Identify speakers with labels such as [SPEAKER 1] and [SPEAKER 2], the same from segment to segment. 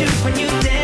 [SPEAKER 1] you when you dance,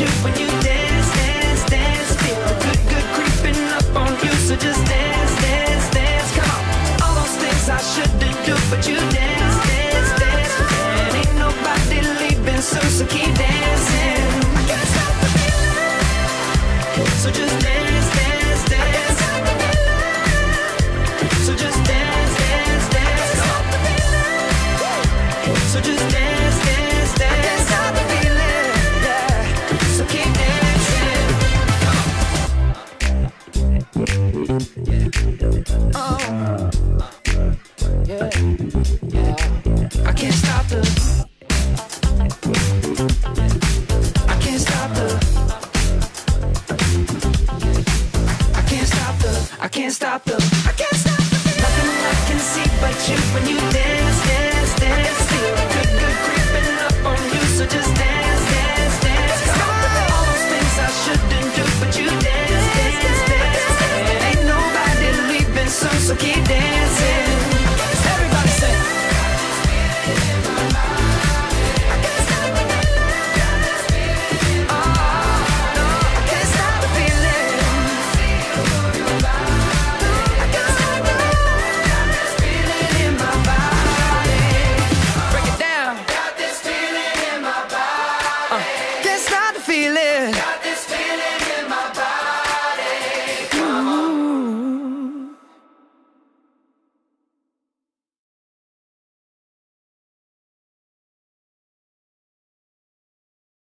[SPEAKER 1] You when you dance, dance, dance. Feel the good, good creeping up on you. So just dance, can't stop them. I can't stop the. Nothing I can see but you when you dance, dance, dance. Feel good, good creeping up on you, so just dance, dance, dance. All those things I shouldn't do, but you dance, dance, dance. Ain't nobody leaving so keep. feel it.